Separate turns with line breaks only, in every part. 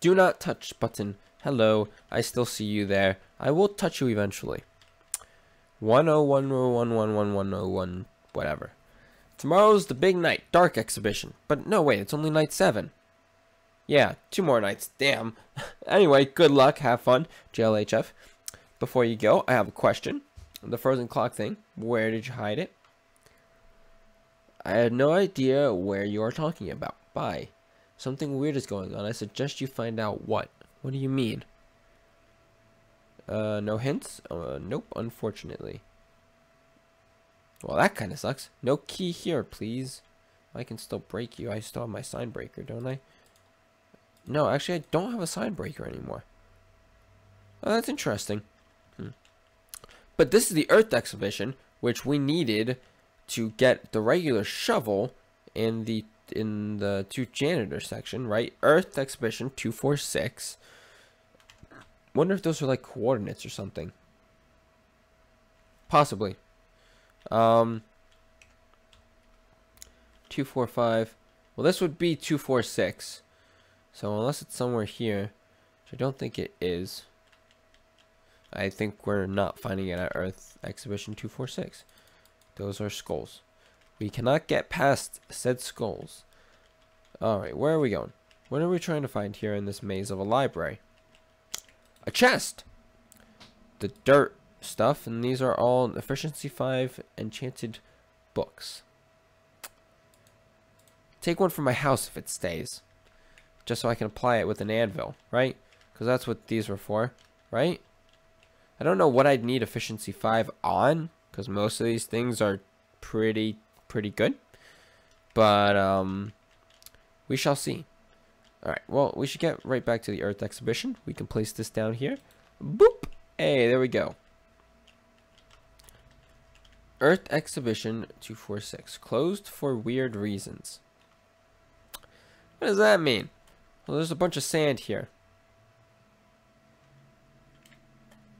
Do not touch button. Hello, I still see you there. I will touch you eventually. 101111111 whatever. Tomorrow's the big night, dark exhibition. But no, wait, it's only night 7. Yeah, two more nights. Damn. anyway, good luck, have fun, GLHF. Before you go, I have a question. The frozen clock thing, where did you hide it? I had no idea where you are talking about. Bye. Something weird is going on. I suggest you find out what. What do you mean? Uh, no hints? Uh, nope, unfortunately. Well, that kind of sucks. No key here, please. I can still break you. I still have my sign breaker, don't I? No, actually, I don't have a sign breaker anymore. Oh, that's interesting. Hmm. But this is the Earth exhibition, which we needed to get the regular shovel and the in the two janitor section, right? Earth exhibition 246. Wonder if those are like coordinates or something. Possibly. Um 245. Well, this would be 246. So unless it's somewhere here, which I don't think it is. I think we're not finding it at Earth Exhibition 246. Those are skulls. We cannot get past said skulls. Alright, where are we going? What are we trying to find here in this maze of a library? A chest! The dirt stuff, and these are all Efficiency 5 enchanted books. Take one from my house if it stays. Just so I can apply it with an anvil, right? Because that's what these were for, right? I don't know what I'd need Efficiency 5 on, because most of these things are pretty, pretty good. But, um, we shall see. Alright, well, we should get right back to the Earth exhibition. We can place this down here. Boop! Hey, there we go. Earth Exhibition 246. Closed for weird reasons. What does that mean? Well, there's a bunch of sand here.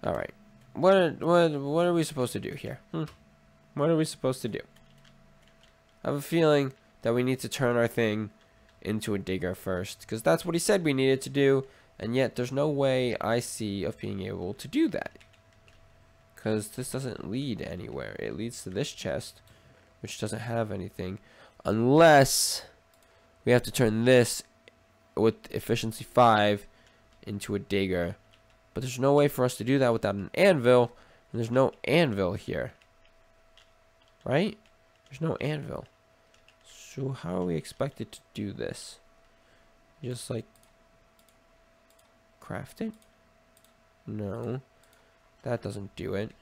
Alright. What, what, what are we supposed to do here? Hmm. What are we supposed to do? I have a feeling that we need to turn our thing into a digger first. Because that's what he said we needed to do. And yet there's no way I see of being able to do that. Because this doesn't lead anywhere. It leads to this chest. Which doesn't have anything. Unless we have to turn this with efficiency 5 into a digger. But there's no way for us to do that without an anvil. And there's no anvil here. Right? There's no anvil. So how are we expected to do this? Just like craft it? No. That doesn't do it.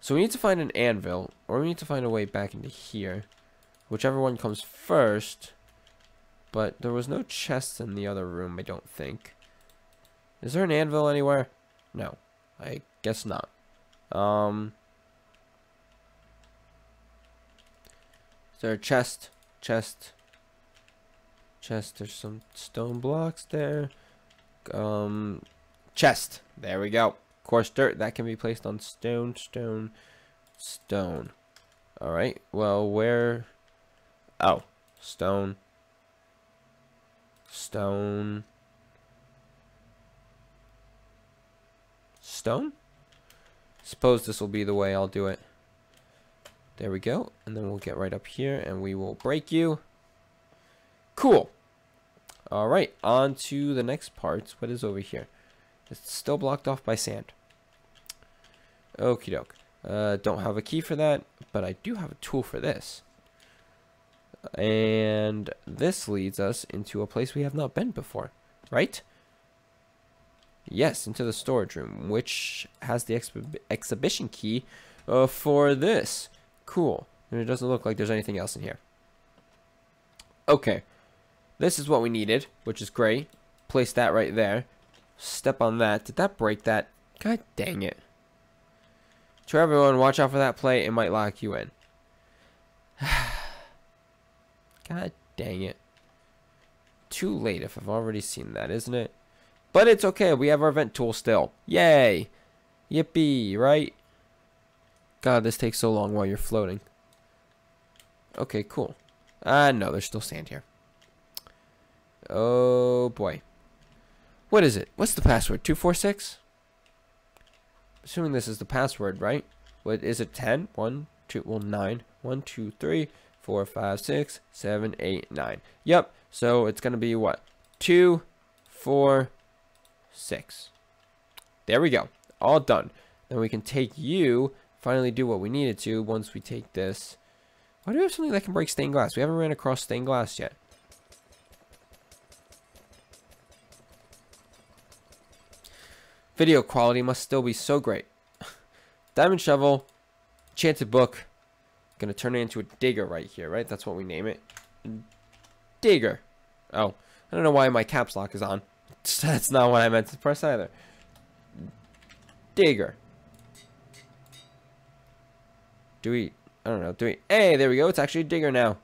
So we need to find an anvil, or we need to find a way back into here. Whichever one comes first. But there was no chests in the other room, I don't think. Is there an anvil anywhere? No. I guess not. Um... there a chest? Chest. Chest. There's some stone blocks there. Um, chest. There we go. Coarse dirt. That can be placed on stone, stone, stone. Alright. Well, where... Oh. Stone. Stone. Stone? Suppose this will be the way I'll do it. There we go. And then we'll get right up here and we will break you. Cool. All right, on to the next part. What is over here? It's still blocked off by sand. Okie doke. Uh, don't have a key for that, but I do have a tool for this. And this leads us into a place we have not been before, right? Yes, into the storage room, which has the exhibition key uh, for this. Cool. And it doesn't look like there's anything else in here. Okay. This is what we needed, which is great. Place that right there. Step on that. Did that break that? God dang it. To everyone, watch out for that plate. It might lock you in. God dang it. Too late if I've already seen that, isn't it? But it's okay. We have our vent tool still. Yay. Yippee, right? God, this takes so long while you're floating. Okay, cool. Ah, uh, no, there's still sand here. Oh boy. What is it? What's the password? 246? Assuming this is the password, right? What is it? 10? 1, 2, well, 9. 1, 2, 3, 4, 5, 6, 7, 8, 9. Yep. So it's going to be what? 2, 4, 6. There we go. All done. Then we can take you, finally do what we needed to once we take this. Why do we have something that can break stained glass? We haven't ran across stained glass yet. Video quality must still be so great. Diamond shovel, enchanted book. Gonna turn it into a digger right here, right? That's what we name it. Digger. Oh, I don't know why my caps lock is on. That's not what I meant to press either. Digger. Do we, I don't know, do we, hey, there we go. It's actually a digger now.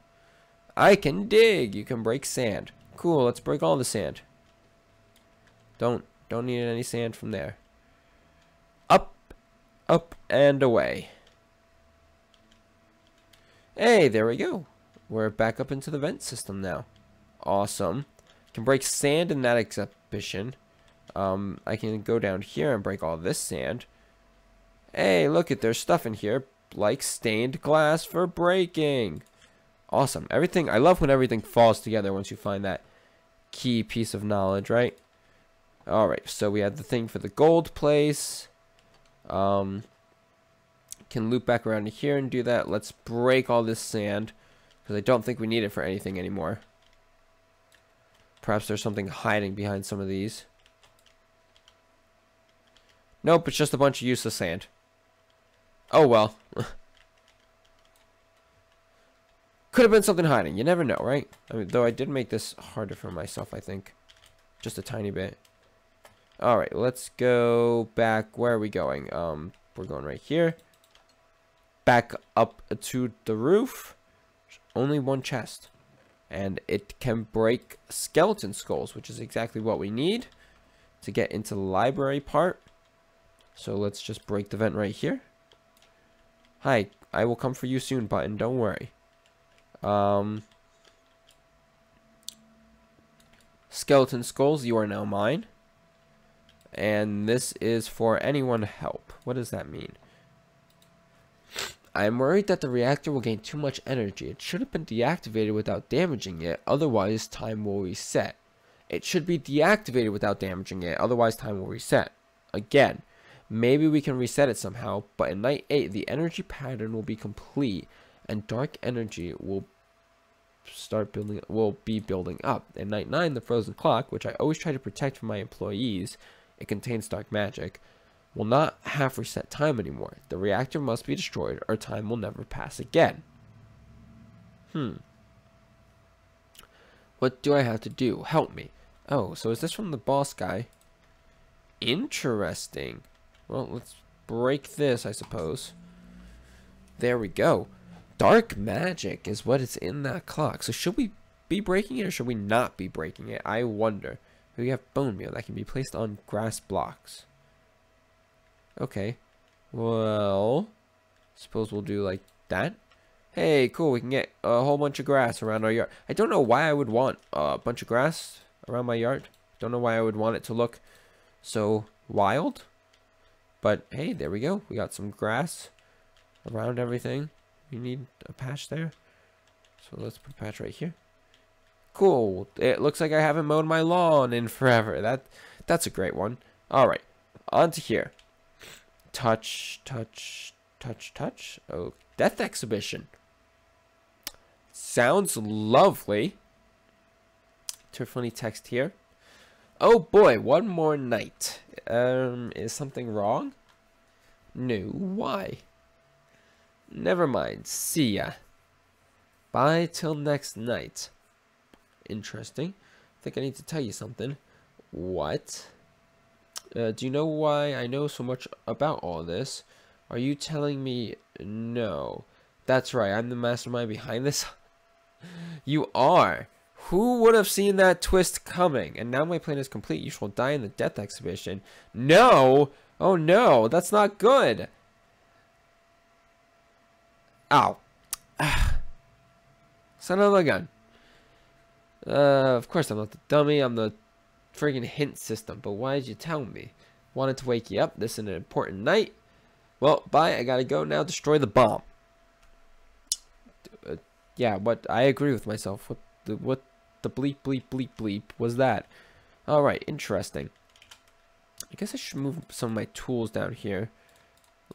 I can dig. You can break sand. Cool, let's break all the sand. Don't don't need any sand from there. Up, up, and away. Hey, there we go. We're back up into the vent system now. Awesome. Can break sand in that exhibition. Um, I can go down here and break all this sand. Hey, look at there's stuff in here like stained glass for breaking. Awesome. Everything, I love when everything falls together once you find that key piece of knowledge, right? Alright, so we have the thing for the gold place. Um, can loop back around to here and do that. Let's break all this sand. Because I don't think we need it for anything anymore. Perhaps there's something hiding behind some of these. Nope, it's just a bunch of useless sand. Oh well. Could have been something hiding. You never know, right? I mean, though I did make this harder for myself, I think. Just a tiny bit. Alright, let's go back. Where are we going? Um, we're going right here. Back up to the roof. Only one chest. And it can break skeleton skulls, which is exactly what we need to get into the library part. So let's just break the vent right here. Hi, I will come for you soon, button. Don't worry. Um, skeleton skulls, you are now mine. And this is for anyone help. What does that mean? I am worried that the reactor will gain too much energy. It should have been deactivated without damaging it, otherwise time will reset. It should be deactivated without damaging it, otherwise time will reset. Again, maybe we can reset it somehow, but in night 8 the energy pattern will be complete and dark energy will start building will be building up. In night 9 the frozen clock, which I always try to protect from my employees, it contains dark magic, will not have reset time anymore. The reactor must be destroyed or time will never pass again. Hmm. What do I have to do? Help me. Oh, so is this from the boss guy? Interesting. Well, let's break this, I suppose. There we go. Dark magic is what is in that clock. So should we be breaking it or should we not be breaking it? I wonder. We have bone meal that can be placed on grass blocks. Okay. Well, suppose we'll do like that. Hey, cool. We can get a whole bunch of grass around our yard. I don't know why I would want a bunch of grass around my yard. Don't know why I would want it to look so wild. But hey, there we go. We got some grass around everything. We need a patch there. So let's put a patch right here. Cool. It looks like I haven't mowed my lawn in forever. That That's a great one. All right. On to here. Touch, touch, touch, touch. Oh, Death Exhibition. Sounds lovely. funny text here. Oh boy, one more night. Um, is something wrong? No, why? Never mind. See ya. Bye till next night. Interesting. I think I need to tell you something. What? Uh, do you know why I know so much about all this? Are you telling me no? That's right, I'm the mastermind behind this. you are. Who would have seen that twist coming? And now my plan is complete. You shall die in the death exhibition. No! Oh no, that's not good. Ow. Son of a gun. Uh, of course I'm not the dummy. I'm the friggin' hint system. But why did you tell me? Wanted to wake you up. This is an important night. Well, bye. I gotta go now. Destroy the bomb. Uh, yeah, what? I agree with myself. What the what the bleep bleep bleep bleep was that? All right, interesting. I guess I should move some of my tools down here.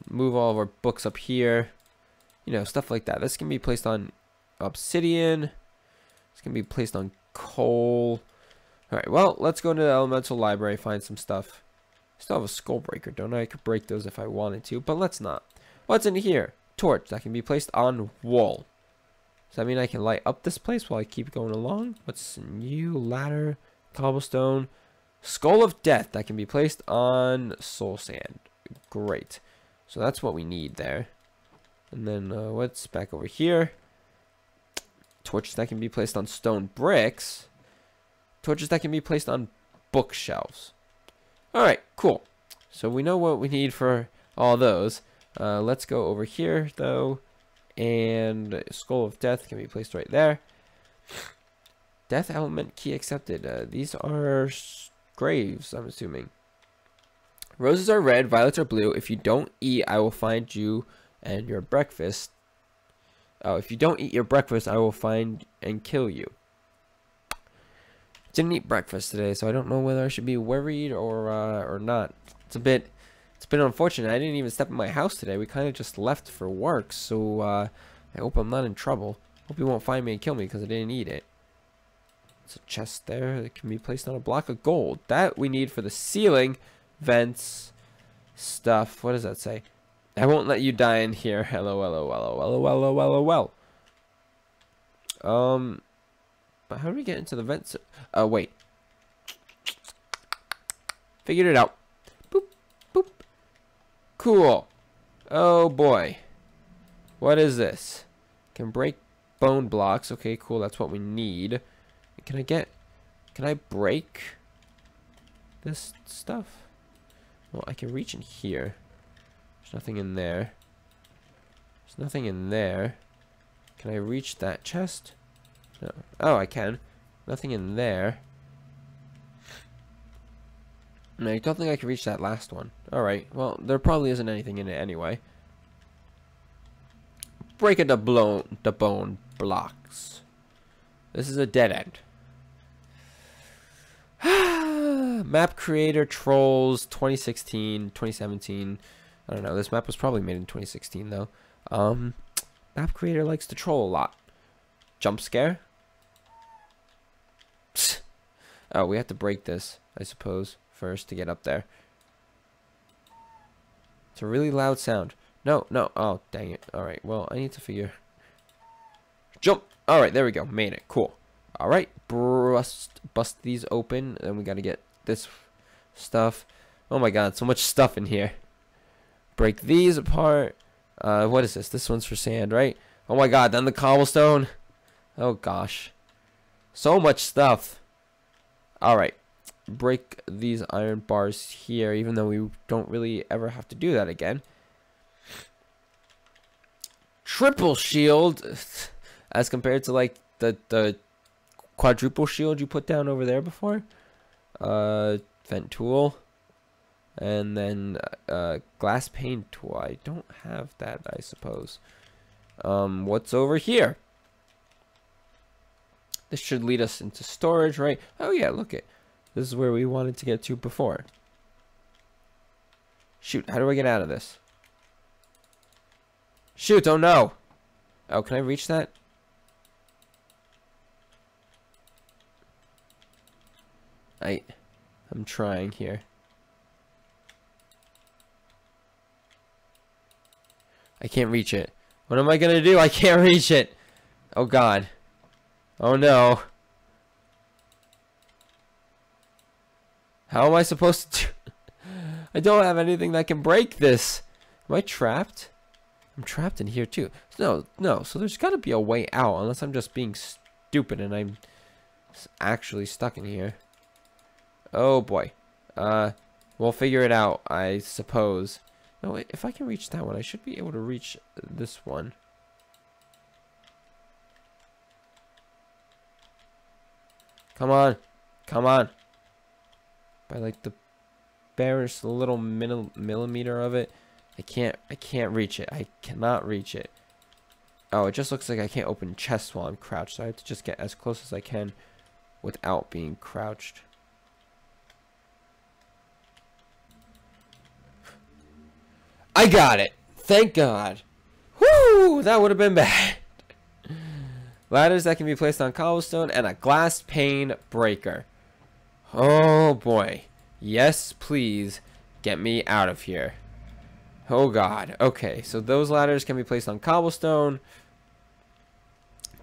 Move all of our books up here. You know, stuff like that. This can be placed on obsidian. It's going to be placed on coal. Alright, well, let's go into the elemental library, find some stuff. Still have a skull breaker, don't I? I could break those if I wanted to, but let's not. What's in here? Torch that can be placed on wall. Does that mean I can light up this place while I keep going along? What's new? Ladder, cobblestone, skull of death that can be placed on soul sand. Great. So that's what we need there. And then uh, what's back over here? Torches that can be placed on stone bricks. Torches that can be placed on bookshelves. Alright, cool. So we know what we need for all those. Uh, let's go over here, though. And Skull of Death can be placed right there. Death element key accepted. Uh, these are graves, I'm assuming. Roses are red, violets are blue. If you don't eat, I will find you and your breakfast. Oh, if you don't eat your breakfast, I will find and kill you. Didn't eat breakfast today, so I don't know whether I should be worried or uh, or not. It's a bit, been unfortunate. I didn't even step in my house today. We kind of just left for work, so uh, I hope I'm not in trouble. Hope you won't find me and kill me because I didn't eat it. It's a chest there that can be placed on a block of gold. That we need for the ceiling, vents, stuff. What does that say? I won't let you die in here. Hello, hello, hello, hello, hello, hello, well. Um, but how do we get into the vents? Oh, uh, wait. Figured it out. Cool. Oh, boy. What is this? Can break bone blocks. Okay, cool. That's what we need. Can I get... Can I break this stuff? Well, I can reach in here. There's nothing in there. There's nothing in there. Can I reach that chest? No. Oh, I can. Nothing in there. No, I don't think I can reach that last one. Alright, well, there probably isn't anything in it anyway. Breaking the, blown, the bone blocks. This is a dead end. Map creator trolls 2016, 2017. I don't know. This map was probably made in 2016 though. Um, map creator likes to troll a lot. Jump scare. oh, we have to break this, I suppose, first to get up there. It's a really loud sound. No, no. Oh, dang it. All right. Well, I need to figure. Jump. All right. There we go. Made it. Cool. All right. Bust, bust these open. Then we got to get this stuff. Oh my god. So much stuff in here break these apart. Uh, what is this? This one's for sand, right? Oh my god, then the cobblestone. Oh gosh. So much stuff. Alright. Break these iron bars here, even though we don't really ever have to do that again. Triple shield. As compared to like the, the quadruple shield you put down over there before. Uh, vent tool. And then uh, glass pane tool. I don't have that, I suppose. Um, what's over here? This should lead us into storage, right? Oh yeah, look it. This is where we wanted to get to before. Shoot, how do I get out of this? Shoot, oh no! Oh, can I reach that? I, I'm trying here. I can't reach it. What am I gonna do? I can't reach it. Oh god. Oh no. How am I supposed to I don't have anything that can break this. Am I trapped? I'm trapped in here too. No, no. So there's got to be a way out unless I'm just being stupid and I'm actually stuck in here. Oh boy. Uh, we'll figure it out, I suppose. No, if I can reach that one, I should be able to reach this one. Come on. Come on. By like the barest little millimeter of it. I can't I can't reach it. I cannot reach it. Oh, it just looks like I can't open chests while I'm crouched. So I have to just get as close as I can without being crouched. I got it. Thank God. Whoo! That would have been bad. Ladders that can be placed on cobblestone and a glass pane breaker. Oh boy. Yes, please. Get me out of here. Oh god. Okay, so those ladders can be placed on cobblestone.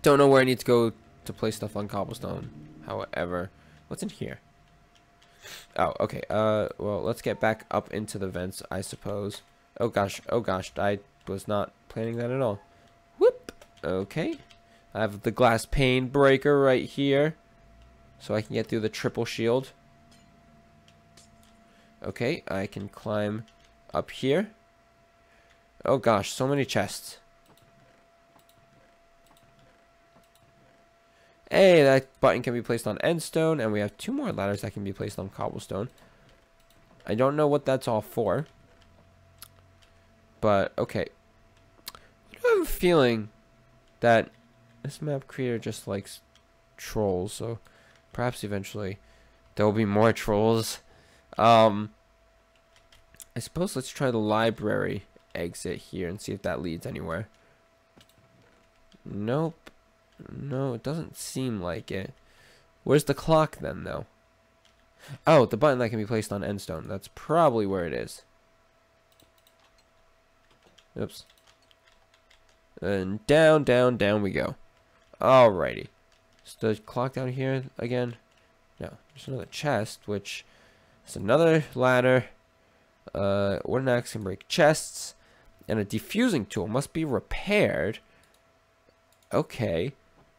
Don't know where I need to go to place stuff on cobblestone. However, what's in here? Oh, okay. Uh, well, let's get back up into the vents, I suppose. Oh gosh, oh gosh, I was not planning that at all. Whoop. Okay. I have the glass pane breaker right here. So I can get through the triple shield. Okay, I can climb up here. Oh gosh, so many chests. Hey, that button can be placed on endstone, and we have two more ladders that can be placed on cobblestone. I don't know what that's all for. But, okay. I have a feeling that this map creator just likes trolls, so perhaps eventually there will be more trolls. Um, I suppose let's try the library exit here and see if that leads anywhere. Nope. No, it doesn't seem like it. Where's the clock then, though? Oh, the button that can be placed on endstone. That's probably where it is. Oops. And down, down, down we go. Alrighty. Is the clock down here again? No. There's another chest, which is another ladder. Uh, wooden axe can break chests. And a defusing tool must be repaired. Okay.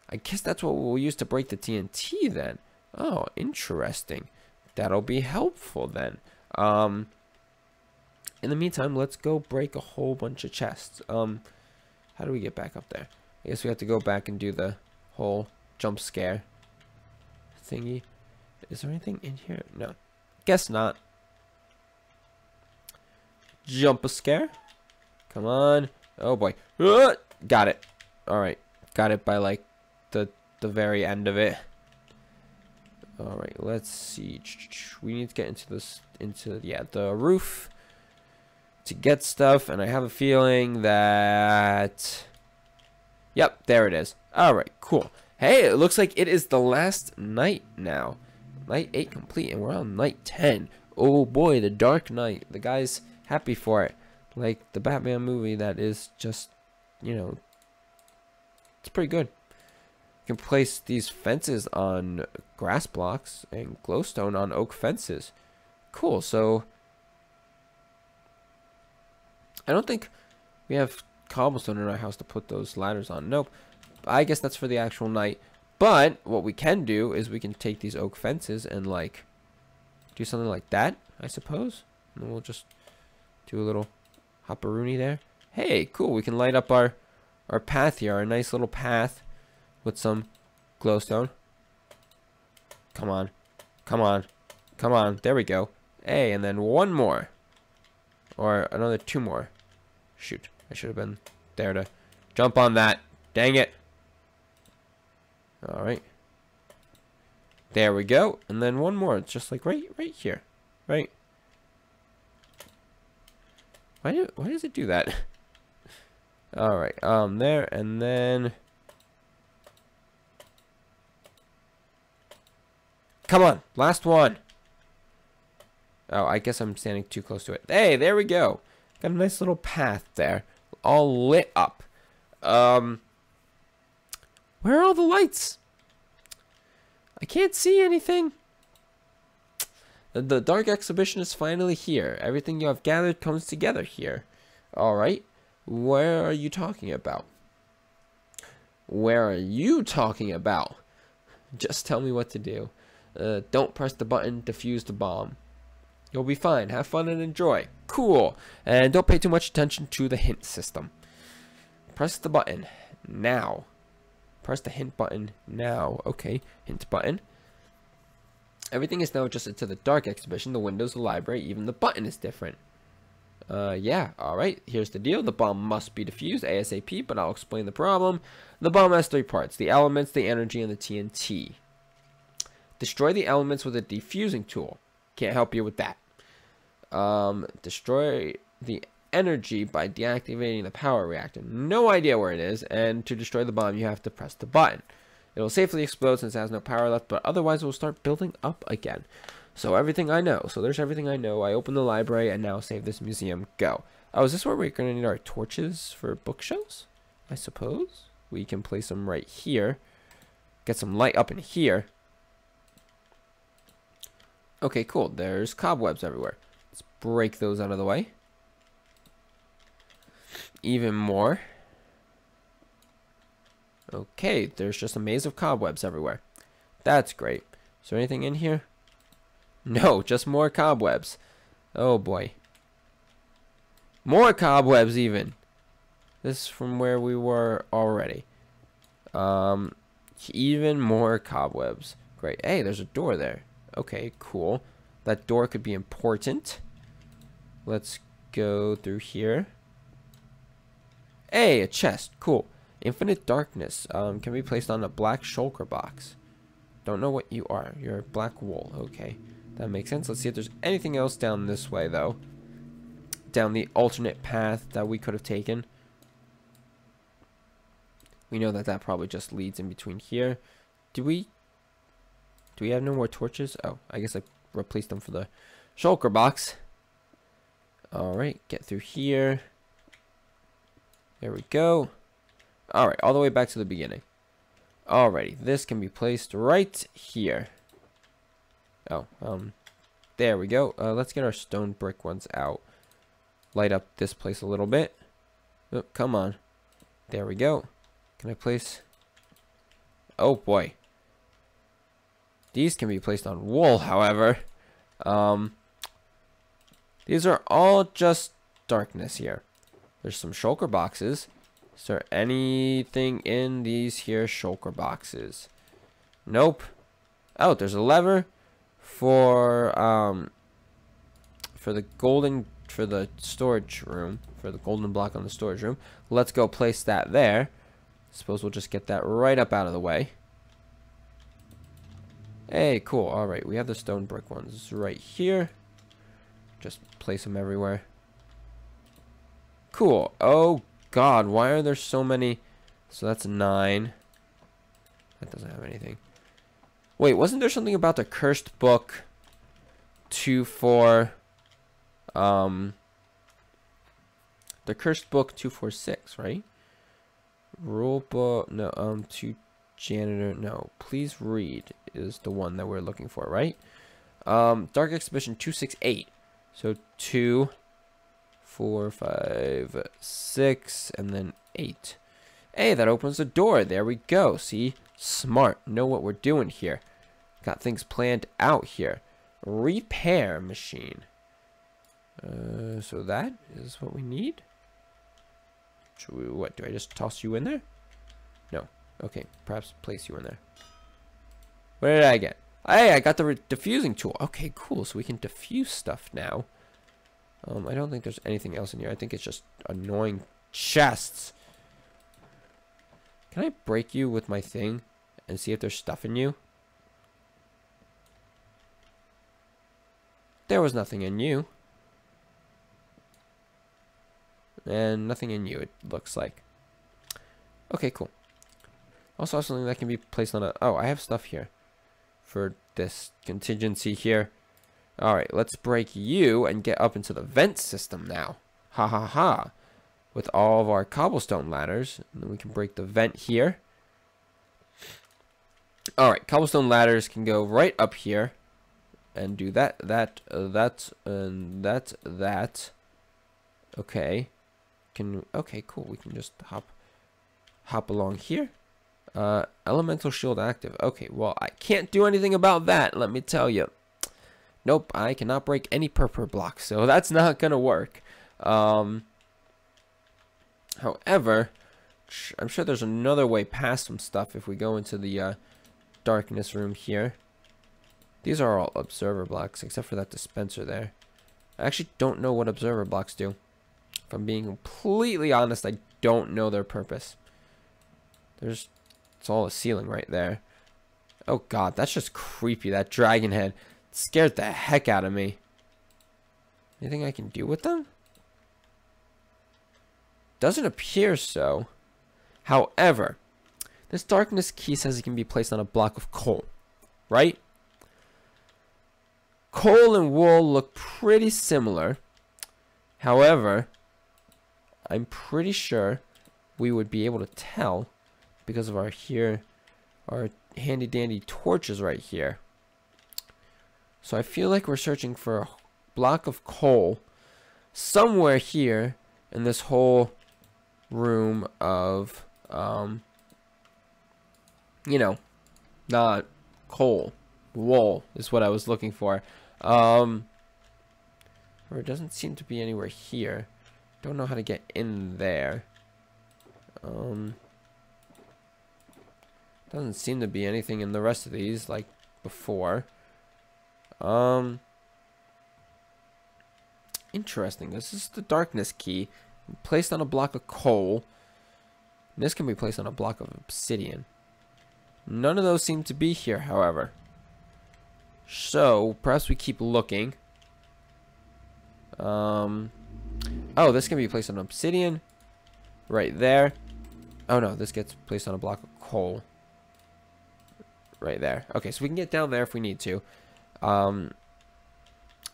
I guess that's what we'll use to break the TNT then. Oh, interesting. That'll be helpful then. Um, in the meantime, let's go break a whole bunch of chests. Um, how do we get back up there? I guess we have to go back and do the whole jump scare thingy. Is there anything in here? No. Guess not. Jump a scare. Come on. Oh boy. Uh, got it. Alright. Got it by like the the very end of it. Alright, let's see. We need to get into this into yeah, the roof to get stuff, and I have a feeling that Yep, there it is. Alright, cool. Hey, it looks like it is the last night now. Night 8 complete, and we're on night 10. Oh boy, the Dark Knight. The guy's happy for it. Like the Batman movie that is just, you know, it's pretty good. You can place these fences on grass blocks and glowstone on oak fences. Cool, so... I don't think we have cobblestone in our house to put those ladders on. Nope. I guess that's for the actual night. But what we can do is we can take these oak fences and like do something like that, I suppose. And we'll just do a little hopperoonie there. Hey, cool. We can light up our our path here, our nice little path with some glowstone. Come on. Come on. Come on. There we go. Hey, and then one more. Or another two more. Shoot. I should have been there to jump on that. Dang it. Alright. There we go. And then one more. It's just like right right here. Right? Why do why does it do that? Alright, um there and then Come on, last one. Oh, I guess I'm standing too close to it. Hey, there we go. Got a nice little path there all lit up. Um, where are all the lights? I can't see anything. The Dark Exhibition is finally here. Everything you have gathered comes together here. Alright. Where are you talking about? Where are you talking about? Just tell me what to do. Uh, don't press the button, defuse the bomb. You'll be fine. Have fun and enjoy. Cool. And don't pay too much attention to the hint system. Press the button now. Press the hint button now. Okay, hint button. Everything is now adjusted to the dark exhibition, the windows, the library, even the button is different. Uh, yeah, alright, here's the deal. The bomb must be defused ASAP, but I'll explain the problem. The bomb has three parts, the elements, the energy, and the TNT. Destroy the elements with a defusing tool. Can't help you with that. Um, destroy the energy by deactivating the power reactor. No idea where it is, and to destroy the bomb, you have to press the button. It will safely explode since it has no power left, but otherwise it will start building up again. So everything I know. So there's everything I know. I open the library and now save this museum. Go. Oh, is this where we're going to need our torches for bookshelves? I suppose. We can place them right here. Get some light up in here. Okay, cool. There's cobwebs everywhere. Let's break those out of the way. Even more. Okay, there's just a maze of cobwebs everywhere. That's great. Is there anything in here? No, just more cobwebs. Oh boy. More cobwebs even. This is from where we were already. Um, even more cobwebs. Great. Hey, there's a door there. Okay, cool. That door could be important. Let's go through here. Hey, a chest. Cool. Infinite darkness um, can be placed on a black shulker box. Don't know what you are. You're a black wool. Okay. That makes sense. Let's see if there's anything else down this way, though. Down the alternate path that we could have taken. We know that that probably just leads in between here. Do we... Do we have no more torches? Oh, I guess I replaced them for the shulker box. Alright, get through here. There we go. Alright, all the way back to the beginning. Alrighty, this can be placed right here. Oh, um, there we go. Uh, let's get our stone brick ones out. Light up this place a little bit. Oh, come on. There we go. Can I place... Oh, boy. These can be placed on wool, however. Um, these are all just darkness here. There's some shulker boxes. Is there anything in these here shulker boxes? Nope. Oh, there's a lever for um for the golden for the storage room for the golden block on the storage room. Let's go place that there. Suppose we'll just get that right up out of the way. Hey, cool. All right, we have the stone brick ones right here. Just place them everywhere. Cool. Oh God, why are there so many? So that's nine. That doesn't have anything. Wait, wasn't there something about the cursed book? Two four. Um. The cursed book two four six, right? Rule book no um two janitor no please read is the one that we're looking for right um dark exhibition 268 so two four five six and then eight hey that opens the door there we go see Smart. Know what we're doing here. Got things planned out here. Repair machine. Uh, so that is what we need. Should we, what, do I just toss you in there? No. Okay, perhaps place you in there. What did I get? Hey, I got the diffusing tool. Okay, cool. So we can diffuse stuff now. Um, I don't think there's anything else in here. I think it's just annoying chests. Can I break you with my thing and see if there's stuff in you? There was nothing in you. And nothing in you, it looks like. Okay, cool. Also something that can be placed on a... Oh, I have stuff here. For this contingency here. Alright, let's break you and get up into the vent system now. Ha ha ha with all of our cobblestone ladders. And then we can break the vent here. Alright, cobblestone ladders can go right up here. And do that, that, uh, that, and that, that. Okay. Can, okay, cool. We can just hop, hop along here. Uh, elemental shield active. Okay, well, I can't do anything about that, let me tell you. Nope, I cannot break any purple blocks, so that's not gonna work. Um, However, I'm sure there's another way past some stuff if we go into the uh, darkness room here. These are all observer blocks, except for that dispenser there. I actually don't know what observer blocks do. If I'm being completely honest, I don't know their purpose. There's, it's all a ceiling right there. Oh god, that's just creepy. That dragon head scared the heck out of me. Anything I can do with them? Doesn't appear so. However, this darkness key says it can be placed on a block of coal, right? Coal and wool look pretty similar. However, I'm pretty sure we would be able to tell because of our here, our handy dandy torches right here. So I feel like we're searching for a block of coal somewhere here in this whole room of, um, you know, not coal. Wool is what I was looking for. Um, or it doesn't seem to be anywhere here. Don't know how to get in there. Um, doesn't seem to be anything in the rest of these like before. Um, interesting. This is the darkness key placed on a block of coal. This can be placed on a block of obsidian. None of those seem to be here, however. So, perhaps we keep looking. Um, oh, this can be placed on obsidian. Right there. Oh no, this gets placed on a block of coal. Right there. Okay, so we can get down there if we need to. Um,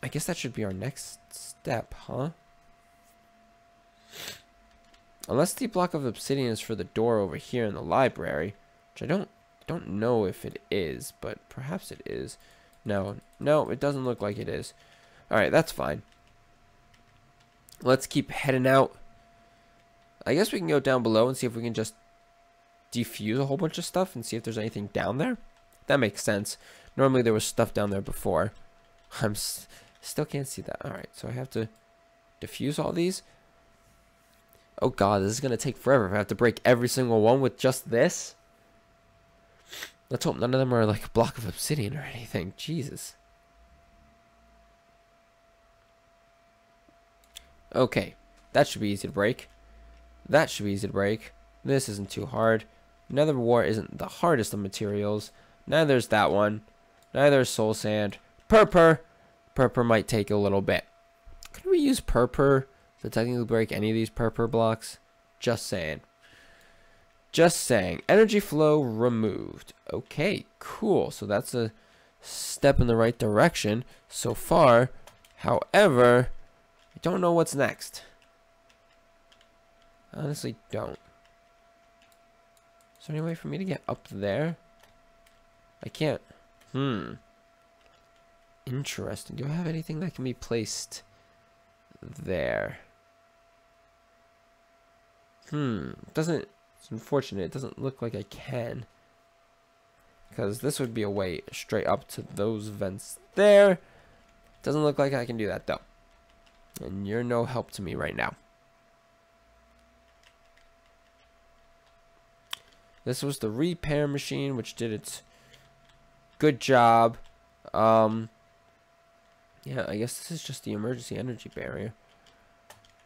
I guess that should be our next step, huh? Unless the block of obsidian is for the door over here in the library, which I don't don't know if it is, but perhaps it is. No, no, it doesn't look like it is. Alright, that's fine. Let's keep heading out. I guess we can go down below and see if we can just defuse a whole bunch of stuff and see if there's anything down there. That makes sense. Normally there was stuff down there before. I'm still can't see that. Alright, so I have to diffuse all these. Oh god, this is going to take forever if I have to break every single one with just this. Let's hope none of them are like a block of obsidian or anything. Jesus. Okay, that should be easy to break. That should be easy to break. This isn't too hard. Nether wart isn't the hardest of materials. Neither is that one. Neither soul sand. Purpur. Purpur might take a little bit. Could we use purpur to technically break any of these purpur blocks? Just saying. Just saying. Energy flow removed. Okay, cool. So that's a step in the right direction so far. However, I don't know what's next. I honestly don't. Is there any way for me to get up there? I can't. Hmm. Interesting. Do I have anything that can be placed there? Hmm. Doesn't. It's unfortunate. It doesn't look like I can. Because this would be a way straight up to those vents there. Doesn't look like I can do that though. And you're no help to me right now. This was the repair machine, which did its good job. Um, yeah, I guess this is just the emergency energy barrier.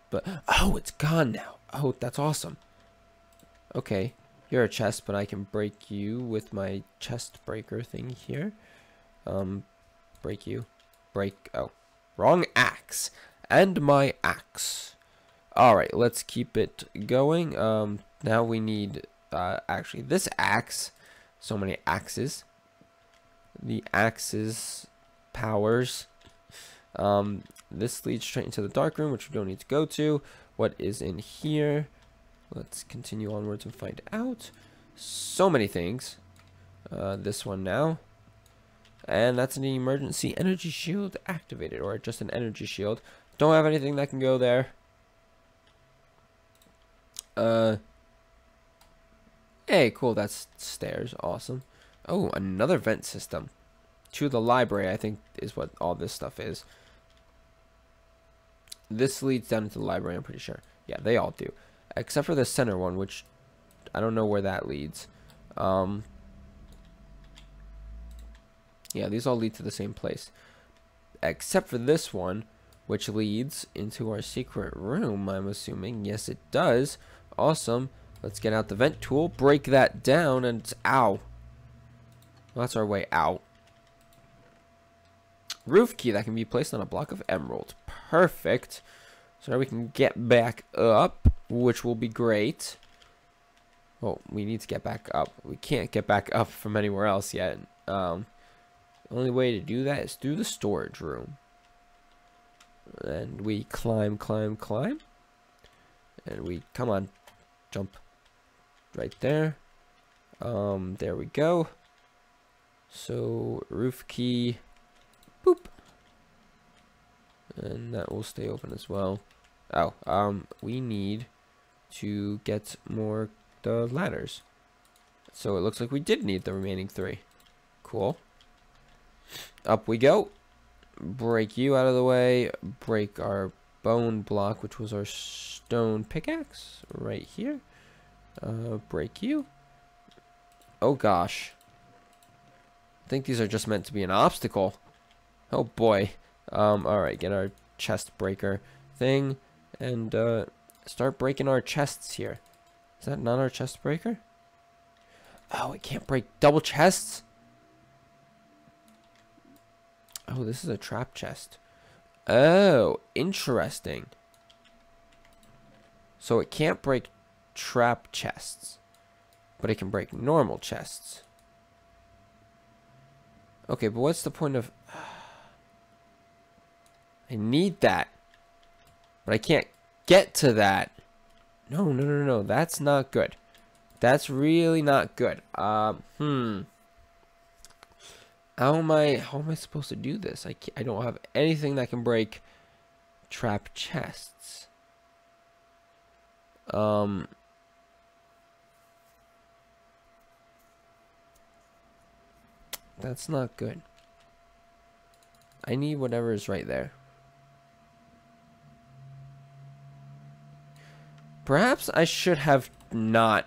But, oh, it's gone now. Oh, that's awesome. Okay, you're a chest, but I can break you with my chest breaker thing here. Um, break you. Break, oh, wrong axe. And my axe. Alright, let's keep it going. Um, now we need uh, actually this axe so many axes the axes powers. Um, this leads straight into the dark room which we don't need to go to. What is in here? Let's continue onwards and find out. So many things. Uh, this one now. And that's an emergency energy shield activated or just an energy shield. Don't have anything that can go there. Uh Hey, cool, that's stairs. Awesome. Oh, another vent system. To the library, I think, is what all this stuff is. This leads down into the library, I'm pretty sure. Yeah, they all do. Except for the center one, which I don't know where that leads. Um, Yeah, these all lead to the same place. Except for this one, which leads into our secret room, I'm assuming. Yes, it does. Awesome. Let's get out the vent tool, break that down, and ow. Well, that's our way out. Roof key that can be placed on a block of emerald. Perfect. So now we can get back up, which will be great. Well, we need to get back up. We can't get back up from anywhere else yet. Um, the only way to do that is through the storage room. And we climb, climb, climb. And we, come on, jump. Right there. Um, there we go. So, roof key. Boop. And that will stay open as well. Oh, um, we need to get more the ladders. So it looks like we did need the remaining three. Cool. Up we go. Break you out of the way. Break our bone block, which was our stone pickaxe right here. Uh, break you. Oh gosh. I think these are just meant to be an obstacle. Oh boy. Um, alright, get our chest breaker thing and uh, start breaking our chests here. Is that not our chest breaker? Oh, it can't break double chests? Oh, this is a trap chest. Oh, interesting. So it can't break trap chests, but it can break normal chests. Okay, but what's the point of... I need that. But I can't get to that. No, no, no, no. That's not good. That's really not good. Um, hmm. How am I, how am I supposed to do this? I, I don't have anything that can break trap chests. Um, that's not good. I need whatever is right there. Perhaps I should have not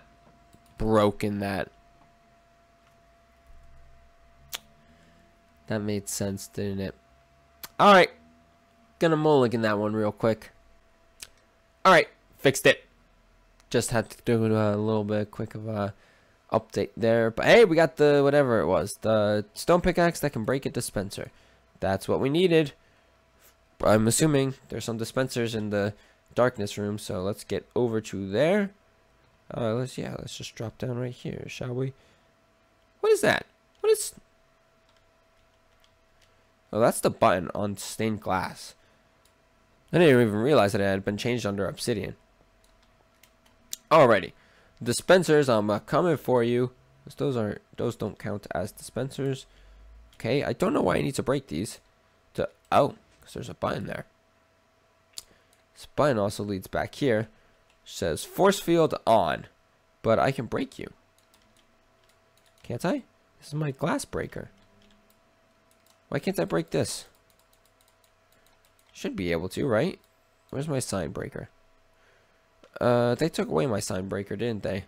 broken that. That made sense, didn't it? Alright. Gonna mulligan that one real quick. Alright, fixed it. Just had to do a little bit quick of a update there. But hey, we got the whatever it was. The stone pickaxe that can break a dispenser. That's what we needed. I'm assuming there's some dispensers in the darkness room. So let's get over to there. Uh, let's yeah, let's just drop down right here, shall we? What is that? What is? Oh, that's the button on stained glass. I didn't even realize that it had been changed under obsidian. Alrighty, dispensers. I'm uh, coming for you. Those aren't, those don't count as dispensers. Okay, I don't know why I need to break these. To oh, because there's a button there. Spine also leads back here. Says force field on. But I can break you. Can't I? This is my glass breaker. Why can't I break this? Should be able to, right? Where's my sign breaker? Uh, they took away my sign breaker, didn't they?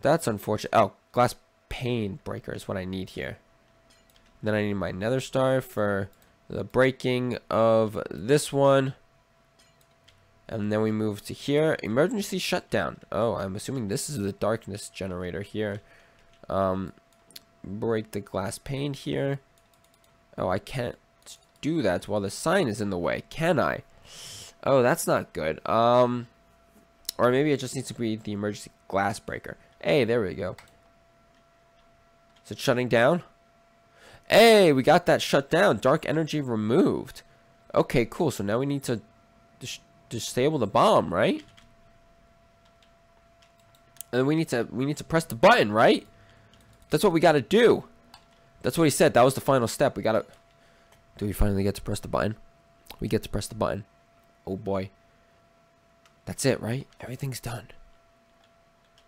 That's unfortunate. Oh, glass pane breaker is what I need here. Then I need my nether star for the breaking of this one. And then we move to here. Emergency shutdown. Oh, I'm assuming this is the darkness generator here. Um, break the glass pane here. Oh, I can't do that while the sign is in the way. Can I? Oh, that's not good. Um, or maybe it just needs to be the emergency glass breaker. Hey, there we go. Is it shutting down? Hey, we got that shut down. Dark energy removed. Okay, cool. So now we need to dis disable the bomb, right? And we need to we need to press the button, right? That's what we got to do. That's what he said. That was the final step. We got to Do we finally get to press the button? We get to press the button. Oh boy. That's it, right? Everything's done.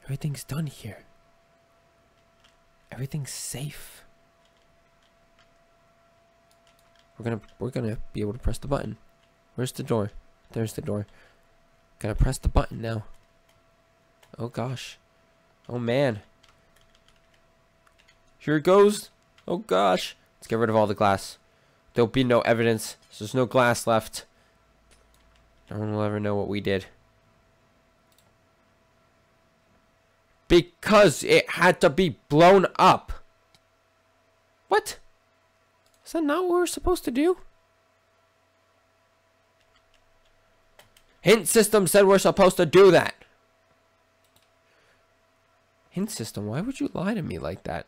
Everything's done here. Everything's safe. We're gonna we're gonna be able to press the button. Where's the door? There's the door. Gotta press the button now. Oh gosh. Oh man. Here it goes. Oh gosh. Let's get rid of all the glass. There'll be no evidence. There's no glass left. No one will ever know what we did. Because it had to be blown up. What? Is that not what we're supposed to do? Hint system said we're supposed to do that. Hint system, why would you lie to me like that?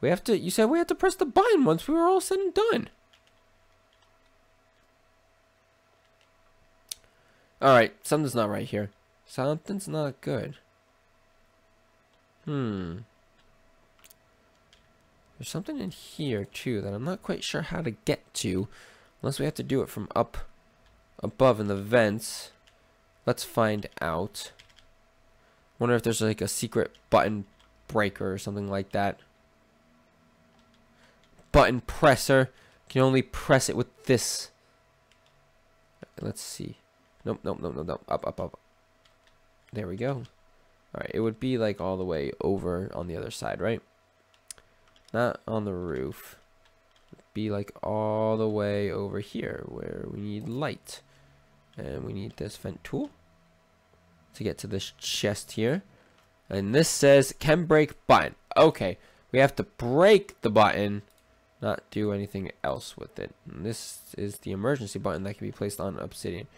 We have to, you said we had to press the button once we were all said and done. Alright, something's not right here. Something's not good. Hmm. There's something in here, too, that I'm not quite sure how to get to. Unless we have to do it from up above in the vents. Let's find out. Wonder if there's like a secret button breaker or something like that. Button presser. Can only press it with this. Let's see. Nope, nope, nope, nope, nope. Up, up, up. There we go. Alright, it would be like all the way over on the other side, right? Not on the roof. be like all the way over here where we need light. And we need this vent tool to get to this chest here. And this says can break button. Okay, we have to break the button, not do anything else with it. And this is the emergency button that can be placed on obsidian.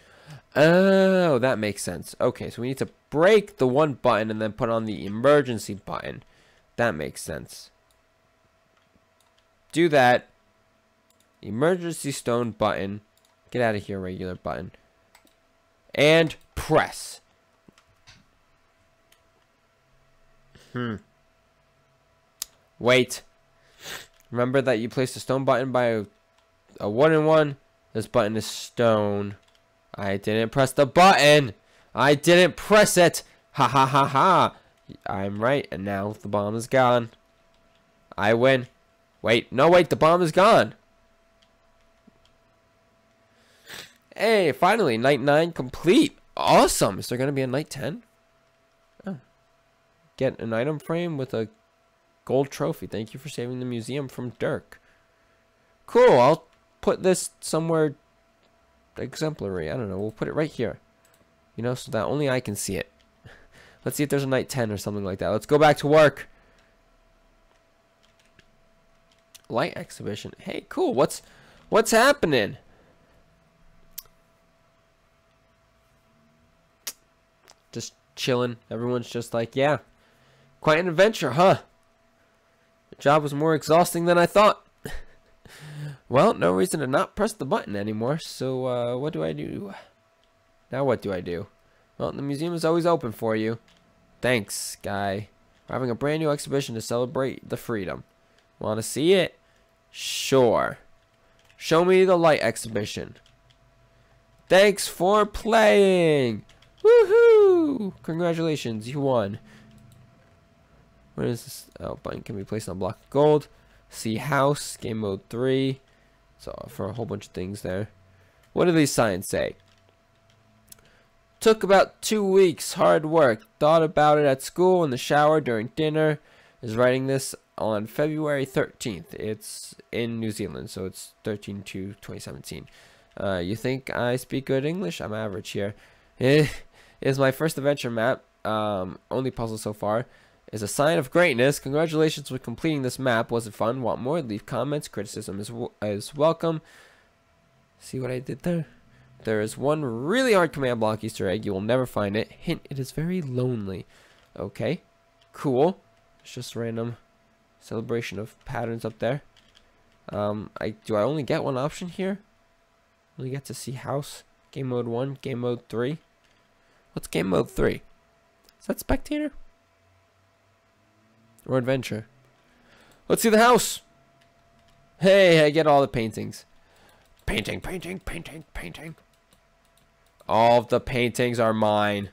Oh, that makes sense. Okay, so we need to break the one button and then put on the emergency button. That makes sense. Do that. Emergency stone button. Get out of here, regular button and press. Hmm. Wait. Remember that you placed a stone button by a, a wooden one? This button is stone. I didn't press the button. I didn't press it. Ha ha ha ha. I'm right, and now the bomb is gone. I win. Wait, no wait, the bomb is gone. Hey, finally, night 9 complete. Awesome. Is there going to be a night 10? Oh. Get an item frame with a gold trophy. Thank you for saving the museum from Dirk. Cool. I'll put this somewhere exemplary. I don't know. We'll put it right here. You know, so that only I can see it. Let's see if there's a night 10 or something like that. Let's go back to work. Light exhibition. Hey, cool. What's what's happening? just chilling. Everyone's just like, yeah, quite an adventure, huh? The job was more exhausting than I thought. Well, no reason to not press the button anymore. So, uh, what do I do? Now what do I do? Well, the museum is always open for you. Thanks, guy. We're having a brand new exhibition to celebrate the freedom. Want to see it? Sure. Show me the light exhibition. Thanks for playing. Woohoo! Congratulations, you won. What is this? Oh, button can be placed on block of gold. See house, game mode 3. So for a whole bunch of things there. What do these signs say? Took about two weeks, hard work. Thought about it at school, in the shower, during dinner. Is writing this on February 13th. It's in New Zealand, so it's 13 to 2017. Uh, you think I speak good English? I'm average here. Eh, is my first adventure map. Um, only puzzle so far. Is a sign of greatness. Congratulations with completing this map. Was it fun? Want more? Leave comments. Criticism is, is welcome. See what I did there? There is one really hard command block Easter egg. You will never find it. Hint, it is very lonely. Okay. Cool. It's just random celebration of patterns up there. Um, I do I only get one option here? Only get to see house. Game mode 1, game mode 3. What's game mode 3? Is that spectator? Or adventure? Let's see the house. Hey, I get all the paintings. Painting, painting, painting, painting. All of the paintings are mine.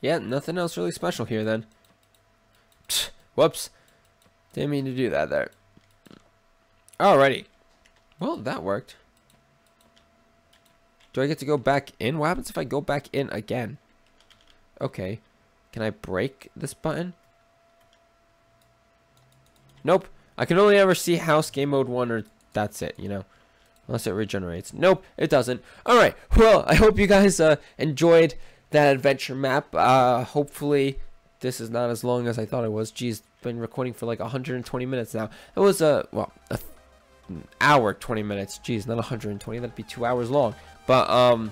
Yeah, nothing else really special here then. Psh, whoops. Didn't mean to do that there. Alrighty. Well, that worked. Do I get to go back in? What happens if I go back in again? Okay. Can I break this button? Nope. I can only ever see house game mode 1 or that's it, you know. Unless it regenerates. Nope, it doesn't. Alright, well, I hope you guys uh, enjoyed that adventure map. Uh, hopefully this is not as long as I thought it was. Geez, been recording for like 120 minutes now. It was uh, well, an hour, 20 minutes. Geez, not 120. That'd be two hours long. But, um,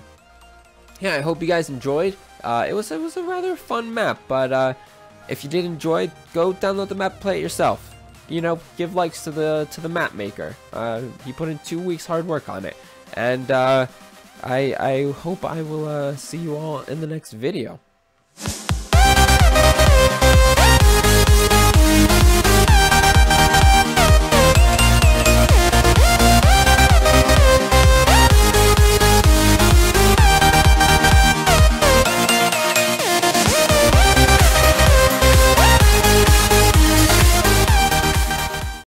yeah, I hope you guys enjoyed. Uh, it was, it was a rather fun map, but, uh, if you did enjoy, go download the map, play it yourself you know, give likes to the to the map maker. Uh, he put in two weeks hard work on it, and uh, I I hope I will uh, see you all in the next video.